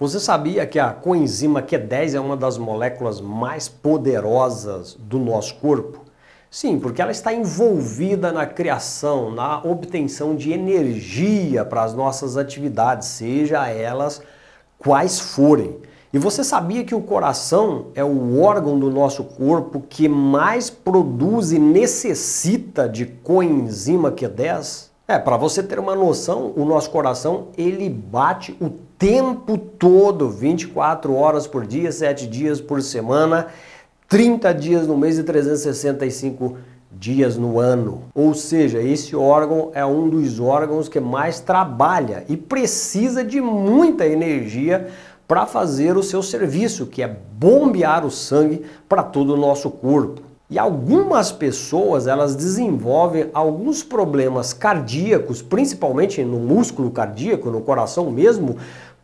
Você sabia que a coenzima Q10 é uma das moléculas mais poderosas do nosso corpo? Sim, porque ela está envolvida na criação, na obtenção de energia para as nossas atividades, seja elas quais forem. E você sabia que o coração é o órgão do nosso corpo que mais produz e necessita de coenzima Q10? É, para você ter uma noção, o nosso coração ele bate o tempo todo, 24 horas por dia, 7 dias por semana, 30 dias no mês e 365 dias no ano. Ou seja, esse órgão é um dos órgãos que mais trabalha e precisa de muita energia para fazer o seu serviço, que é bombear o sangue para todo o nosso corpo. E algumas pessoas, elas desenvolvem alguns problemas cardíacos, principalmente no músculo cardíaco, no coração mesmo,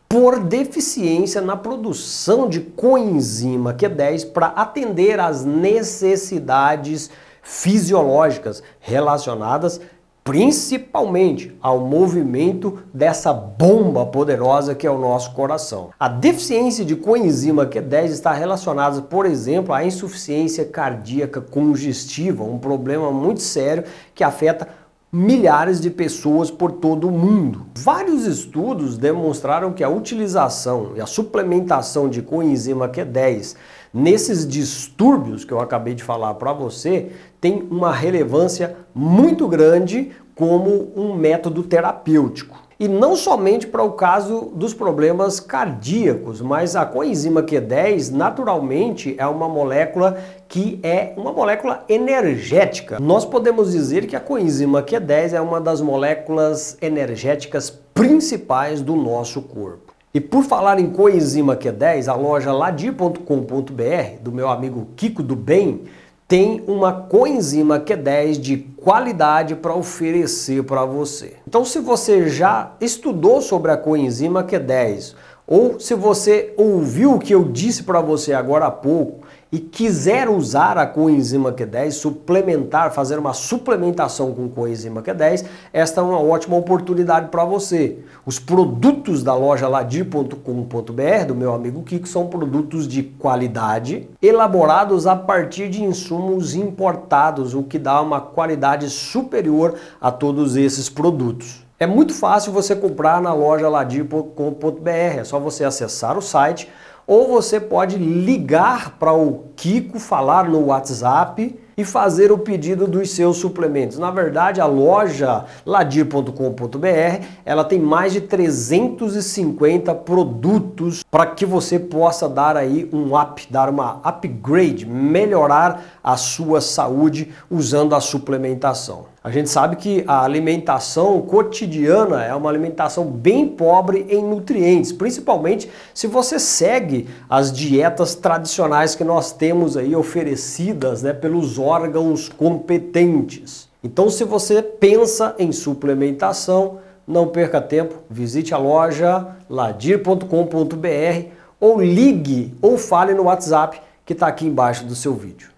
por deficiência na produção de coenzima Q10 para atender às necessidades fisiológicas relacionadas principalmente ao movimento dessa bomba poderosa que é o nosso coração. A deficiência de coenzima Q10 está relacionada, por exemplo, à insuficiência cardíaca congestiva, um problema muito sério que afeta milhares de pessoas por todo o mundo. Vários estudos demonstraram que a utilização e a suplementação de coenzima Q10 nesses distúrbios que eu acabei de falar para você tem uma relevância muito grande como um método terapêutico. E não somente para o caso dos problemas cardíacos, mas a coenzima Q10 naturalmente é uma molécula que é uma molécula energética. Nós podemos dizer que a coenzima Q10 é uma das moléculas energéticas principais do nosso corpo. E por falar em coenzima Q10, a loja ladir.com.br do meu amigo Kiko do Bem tem uma coenzima Q10 de qualidade para oferecer para você. Então, se você já estudou sobre a coenzima Q10 ou se você ouviu o que eu disse para você agora há pouco e quiser usar a coenzima Q10, suplementar, fazer uma suplementação com coenzima Q10, esta é uma ótima oportunidade para você. Os produtos da loja ladir.com.br, do meu amigo Kiko, são produtos de qualidade, elaborados a partir de insumos importados, o que dá uma qualidade superior a todos esses produtos. É muito fácil você comprar na loja ladir.com.br, é só você acessar o site ou você pode ligar para o Kiko, falar no WhatsApp e fazer o pedido dos seus suplementos. Na verdade, a loja ladir.com.br, ela tem mais de 350 produtos para que você possa dar aí um up, dar uma upgrade, melhorar a sua saúde usando a suplementação. A gente sabe que a alimentação cotidiana é uma alimentação bem pobre em nutrientes, principalmente se você segue as dietas tradicionais que nós temos aí oferecidas né, pelos órgãos competentes. Então, se você pensa em suplementação, não perca tempo, visite a loja ladir.com.br ou ligue ou fale no WhatsApp que está aqui embaixo do seu vídeo.